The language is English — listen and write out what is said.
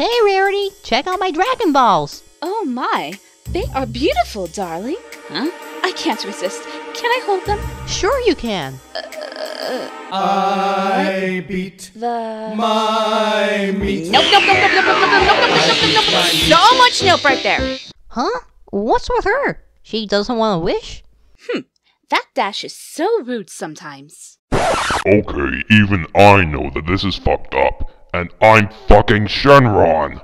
Hey, Rarity, check out my Dragon Balls. Oh my, they are beautiful, darling. Huh? I can't resist. Can I hold them? Sure you can. I beat The. my meat. Nope, nope, nope, nope, nope, nope, nope, nope, nope, nope, nope, nope, nope. So much nope right there. Huh? What's with her? She doesn't want to wish? That dash is so rude sometimes. Okay, even I know that this is fucked up, and I'm fucking Shenron!